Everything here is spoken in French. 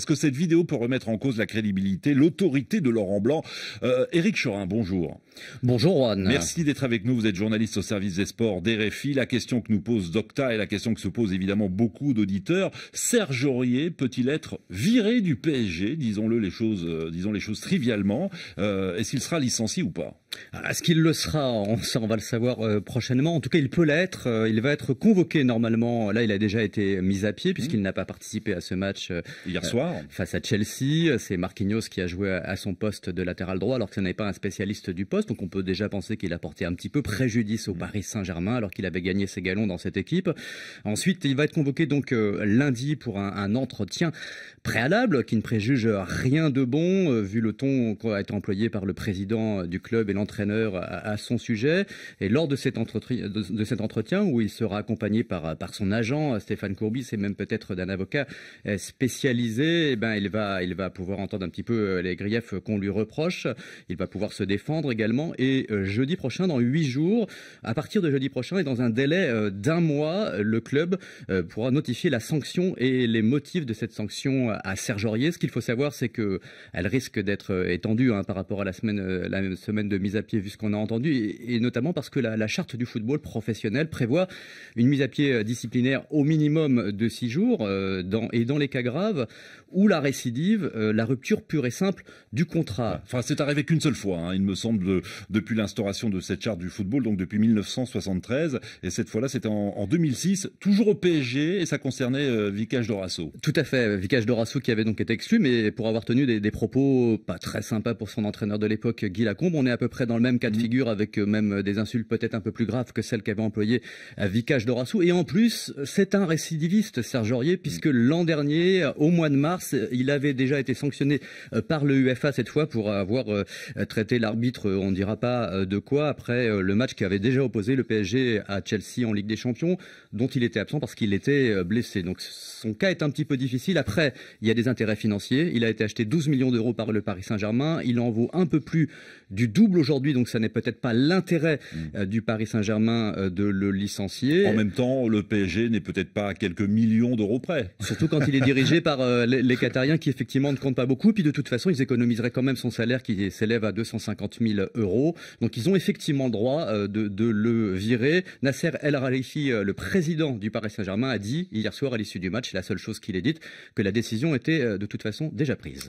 Est-ce que cette vidéo peut remettre en cause la crédibilité, l'autorité de Laurent Blanc euh, Éric Chorin, bonjour. Bonjour Juan. Merci d'être avec nous. Vous êtes journaliste au service des sports d'RFI. La question que nous pose Docta et la question que se posent évidemment beaucoup d'auditeurs. Serge Aurier peut-il être viré du PSG Disons-le les choses, euh, disons les choses trivialement. Euh, Est-ce qu'il sera licencié ou pas? Est-ce qu'il le sera? On, ça, on va le savoir euh, prochainement. En tout cas, il peut l'être. Euh, il va être convoqué normalement. Là, il a déjà été mis à pied puisqu'il n'a pas participé à ce match euh, hier soir face à Chelsea. C'est Marquinhos qui a joué à son poste de latéral droit alors que ce n'est pas un spécialiste du poste. Donc on peut déjà penser qu'il a porté un petit peu préjudice au Paris Saint-Germain alors qu'il avait gagné ses galons dans cette équipe. Ensuite, il va être convoqué donc lundi pour un, un, entretien préalable qui ne préjuge rien de bon vu le ton qui a été employé par le président du club et l'entraîneur à, son sujet. Et lors de cet, entretien, où il sera accompagné par, son agent Stéphane Courbis et même peut-être d'un avocat spécialisé, eh ben, il, va, il va pouvoir entendre un petit peu les griefs qu'on lui reproche. Il va pouvoir se défendre également. Et euh, jeudi prochain, dans huit jours, à partir de jeudi prochain et dans un délai euh, d'un mois, le club euh, pourra notifier la sanction et les motifs de cette sanction à Serge Aurier. Ce qu'il faut savoir, c'est que elle risque d'être étendue hein, par rapport à la semaine, la semaine de mise à pied, vu ce qu'on a entendu, et, et, notamment parce que la, la, charte du football professionnel prévoit une mise à pied disciplinaire au minimum de six jours, dans, et dans les cas graves, ou la récidive, euh, la rupture pure et simple du contrat. Enfin, c'est arrivé qu'une seule fois, hein, il me semble, de, depuis l'instauration de cette charte du football, donc depuis 1973, et cette fois-là, c'était en, en, 2006, toujours au PSG, et ça concernait euh, Vicage Dorasso. Tout à fait, Vicage Dorasso qui avait donc été exclu, mais pour avoir tenu des, des propos pas très sympas pour son entraîneur de l'époque, Guy Lacombe, on est à peu près dans le même cas de mmh. figure, avec euh, même des insultes peut-être un peu plus graves que celles qu'avait employées Vicage Dorasso, et en plus, c'est un récidiviste, Serge Aurier, puisque mmh. l'an dernier, au mois de mars, il avait déjà été sanctionné euh, par le UEFA cette fois pour avoir euh, traité l'arbitre, on ne dira pas euh, de quoi, après le match qui avait déjà opposé le PSG à Chelsea en Ligue des Champions, dont il était absent parce qu'il était blessé. Donc son cas est un petit peu difficile. Après, il y a des intérêts financiers. Il a été acheté 12 millions d'euros par le Paris Saint-Germain. Il en vaut un peu plus du double aujourd'hui, donc ça n'est peut-être pas l'intérêt mmh. du Paris Saint-Germain de le licencier. En même temps, le PSG n'est peut-être pas à quelques millions d'euros près. Surtout quand il est dirigé par les, les Qatariens qui effectivement ne comptent pas beaucoup. Puis de toute façon, ils économiseraient quand même son salaire qui s'élève à 250 000 euros. Donc ils ont effectivement le droit de, de le virer. Nasser El Khalifi, le président du Paris Saint-Germain, a dit hier soir à l'issue du match, la seule chose qu'il ait dite, que la décision était de toute façon déjà prise.